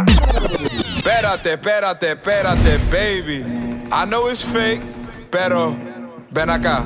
Espérate, espérate, espérate, baby. I know it's fake, pero ven acá.